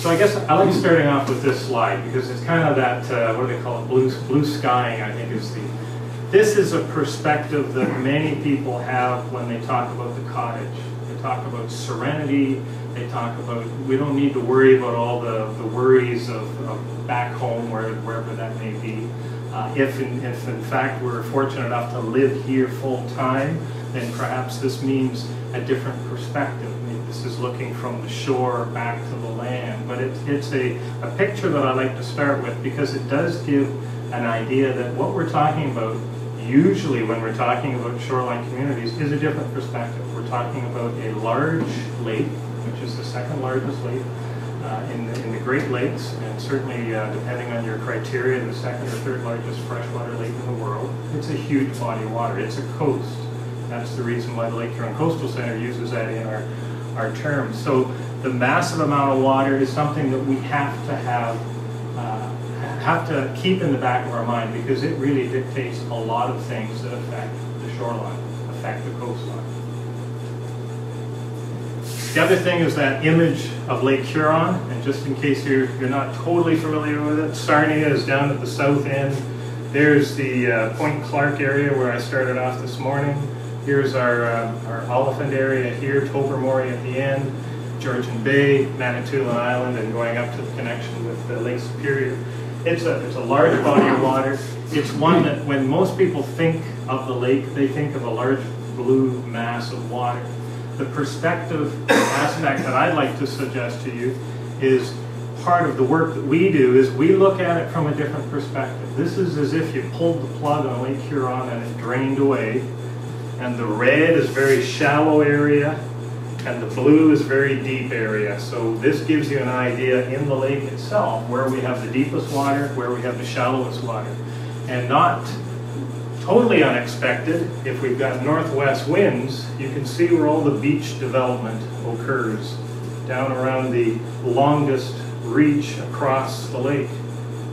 So I guess I like starting off with this slide because it's kind of that, uh, what do they call it, blue, blue skying, I think is the, this is a perspective that many people have when they talk about the cottage. They talk about serenity, they talk about, we don't need to worry about all the, the worries of, of back home, where, wherever that may be. Uh, if, in, if in fact we're fortunate enough to live here full time, then perhaps this means a different perspective. This is looking from the shore back to the land, but it, it's a, a picture that I like to start with because it does give an idea that what we're talking about usually when we're talking about shoreline communities is a different perspective. We're talking about a large lake, which is the second largest lake uh, in, the, in the Great Lakes, and certainly uh, depending on your criteria, the second or third largest freshwater lake in the world. It's a huge body of water. It's a coast. That's the reason why the Lake Huron Coastal Center uses that in our our terms. So the massive amount of water is something that we have to have uh, have to keep in the back of our mind because it really dictates a lot of things that affect the shoreline, affect the coastline. The other thing is that image of Lake Huron, and just in case you're, you're not totally familiar with it, Sarnia is down at the south end. There's the uh, Point Clark area where I started off this morning. Here's our, uh, our Oliphant area here, Tobermory at the end, Georgian Bay, Manitoulin Island, and going up to the connection with Lake Superior. It's a, it's a large body of water. It's one that when most people think of the lake, they think of a large blue mass of water. The perspective aspect that I'd like to suggest to you is part of the work that we do is we look at it from a different perspective. This is as if you pulled the plug on Lake Huron and it drained away and the red is very shallow area, and the blue is very deep area. So this gives you an idea in the lake itself where we have the deepest water, where we have the shallowest water. And not totally unexpected, if we've got northwest winds, you can see where all the beach development occurs down around the longest reach across the lake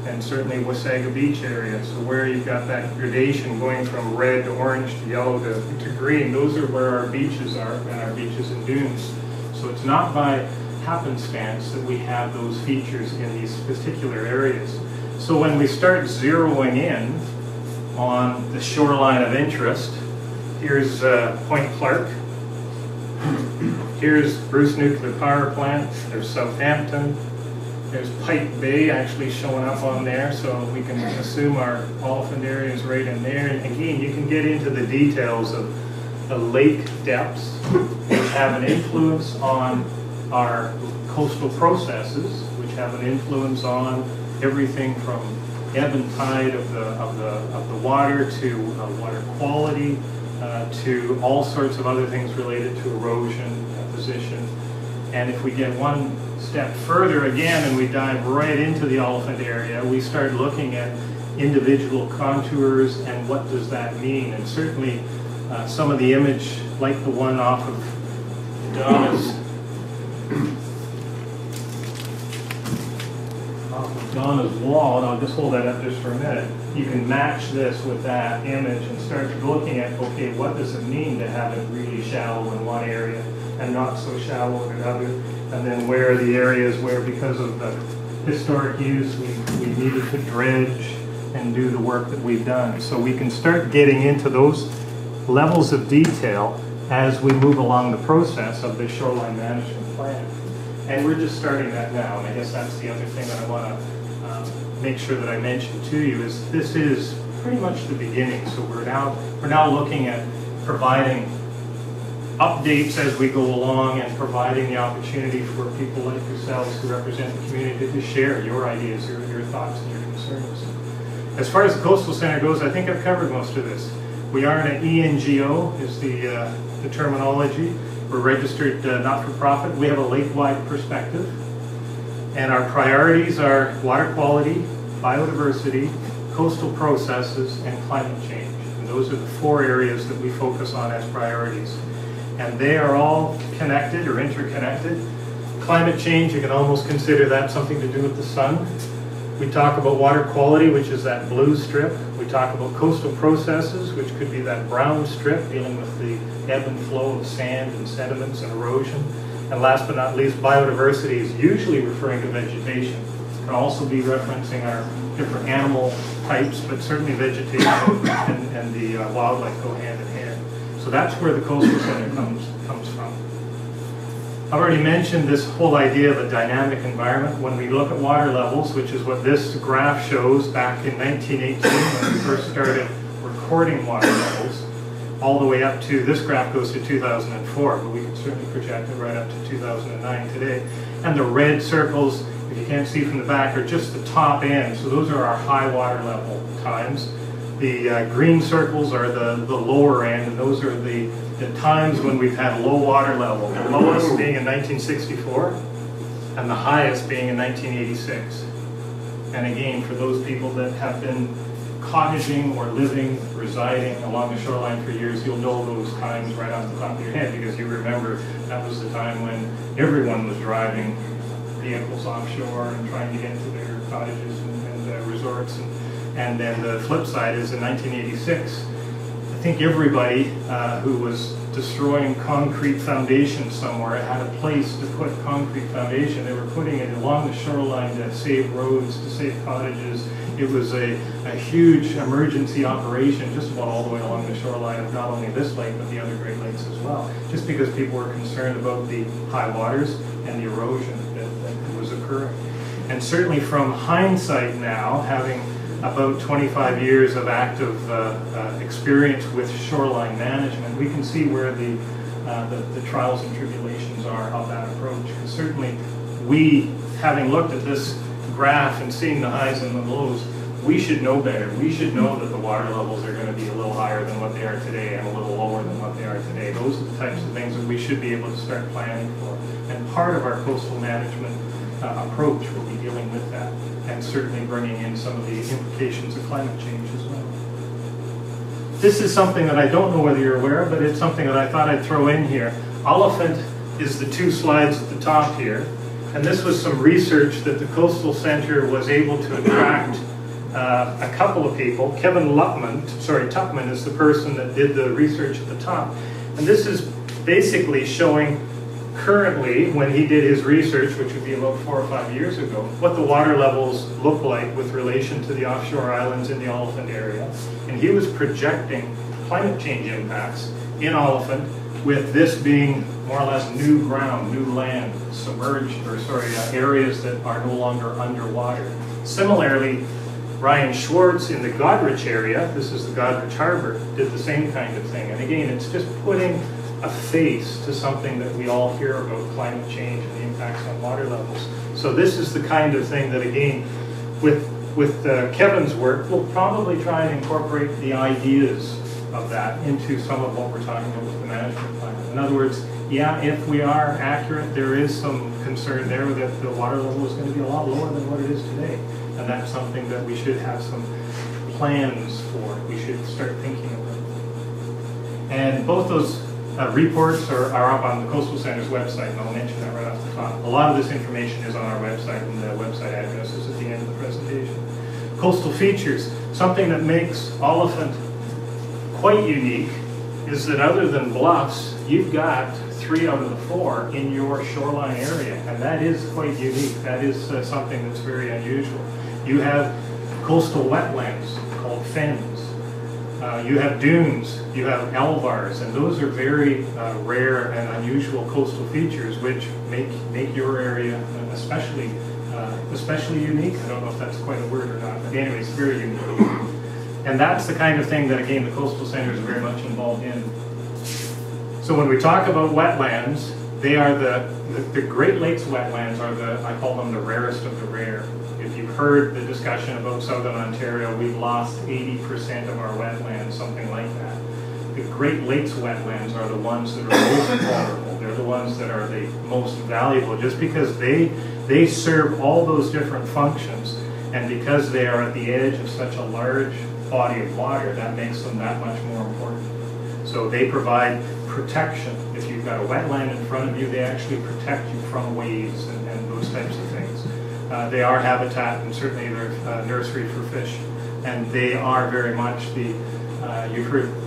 and certainly Wasaga Beach area. So where you've got that gradation going from red to orange to yellow to, to green, those are where our beaches are and our beaches and dunes. So it's not by happenstance that we have those features in these particular areas. So when we start zeroing in on the shoreline of interest, here's uh, Point Clark, here's Bruce Nuclear Power Plant, there's Southampton, there's Pike Bay actually showing up on there, so we can assume our Oliphant area is right in there. And again, you can get into the details of the lake depths, which have an influence on our coastal processes, which have an influence on everything from ebb and tide of the, of the, of the water to uh, water quality, uh, to all sorts of other things related to erosion, position. And if we get one step further again and we dive right into the Oliphant area, we start looking at individual contours and what does that mean. And certainly uh, some of the image, like the one off of Donna's, off of Donna's wall, and I'll just hold that up just for a minute, you can match this with that image and start looking at, okay, what does it mean to have it really shallow in one area and not so shallow in another? and then where are the areas where because of the historic use we, we needed to dredge and do the work that we've done. So we can start getting into those levels of detail as we move along the process of the shoreline management plan. And we're just starting that now, and I guess that's the other thing that I want to um, make sure that I mention to you is this is pretty much the beginning. So we're now we're now looking at providing updates as we go along and providing the opportunity for people like yourselves who represent the community to share your ideas, your, your thoughts, and your concerns. As far as the Coastal Center goes, I think I've covered most of this. We are an ENGO, is the, uh, the terminology. We're registered uh, not-for-profit. We have a lake-wide perspective. And our priorities are water quality, biodiversity, coastal processes, and climate change. And those are the four areas that we focus on as priorities and they are all connected or interconnected. Climate change, you can almost consider that something to do with the sun. We talk about water quality, which is that blue strip. We talk about coastal processes, which could be that brown strip dealing with the ebb and flow of sand and sediments and erosion. And last but not least, biodiversity is usually referring to vegetation. It can also be referencing our different animal types, but certainly vegetation and, and the uh, wildlife go hand in. So that's where the coastal center comes, comes from. I've already mentioned this whole idea of a dynamic environment. When we look at water levels, which is what this graph shows back in 1918 when we first started recording water levels, all the way up to, this graph goes to 2004, but we can certainly project it right up to 2009 today. And the red circles, if you can't see from the back, are just the top end. So those are our high water level times. The uh, green circles are the, the lower end, and those are the, the times when we've had low water level. The lowest being in 1964, and the highest being in 1986. And again, for those people that have been cottaging or living, residing along the shoreline for years, you'll know those times right off the top of your head because you remember that was the time when everyone was driving vehicles offshore and trying to get to their cottages and, and uh, resorts. And, and then the flip side is in 1986, I think everybody uh, who was destroying concrete foundations somewhere had a place to put concrete foundation. They were putting it along the shoreline to save roads, to save cottages. It was a, a huge emergency operation just about all the way along the shoreline of not only this lake, but the other Great Lakes as well. Just because people were concerned about the high waters and the erosion that, that was occurring. And certainly from hindsight now, having about 25 years of active uh, uh, experience with shoreline management, we can see where the, uh, the, the, trials and tribulations are of that approach. Certainly we, having looked at this graph and seeing the highs and the lows, we should know better. We should know that the water levels are going to be a little higher than what they are today and a little lower than what they are today. Those are the types of things that we should be able to start planning for. And part of our coastal management uh, approach will be dealing with that and certainly bringing in some of the implications of climate change as well. This is something that I don't know whether you're aware of, but it's something that I thought I'd throw in here. Oliphant is the two slides at the top here, and this was some research that the Coastal Center was able to attract uh, a couple of people. Kevin Lupman, sorry, Tupman is the person that did the research at the top. And this is basically showing currently, when he did his research, which would be about four or five years ago, what the water levels look like with relation to the offshore islands in the Oliphant area. And he was projecting climate change impacts in Oliphant with this being more or less new ground, new land, submerged, or sorry, uh, areas that are no longer underwater. Similarly, Ryan Schwartz in the Goderich area, this is the Goderich Harbor, did the same kind of thing. And again, it's just putting a face to something that we all hear about climate change and the impacts on water levels. So this is the kind of thing that, again, with with uh, Kevin's work, we'll probably try and incorporate the ideas of that into some of what we're talking about with the management plan. In other words, yeah, if we are accurate, there is some concern there that the water level is going to be a lot lower than what it is today. And that's something that we should have some plans for. We should start thinking about. And both those uh, reports are, are, up on the Coastal Center's website, and I'll mention that right off the top. A lot of this information is on our website, and the website address is at the end of the presentation. Coastal features, something that makes Oliphant quite unique is that other than bluffs, you've got three out of the four in your shoreline area, and that is quite unique. That is uh, something that's very unusual. You have coastal wetlands called fens. Uh, you have dunes, you have alvars, and those are very uh, rare and unusual coastal features which make make your area especially uh, especially unique. I don't know if that's quite a word or not, but anyway, it's very unique. And that's the kind of thing that, again, the Coastal Center is very much involved in. So when we talk about wetlands, they are the, the, the Great Lakes wetlands are the, I call them the rarest of the rare If you've heard the discussion about Southern Ontario, we've lost 80% of our wetlands, something like that. The Great Lakes wetlands are the ones that are most vulnerable. They're the ones that are the most valuable just because they, they serve all those different functions and because they are at the edge of such a large body of water, that makes them that much more important. So they provide protection. If you've got a wetland in front of you, they actually protect you from waves and, and those types of things. Uh, they are habitat and certainly they're uh, nursery for fish. And they are very much the, uh, you've heard